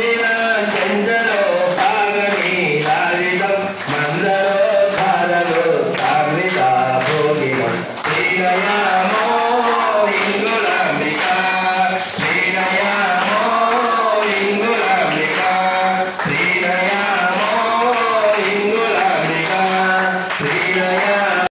Yeah,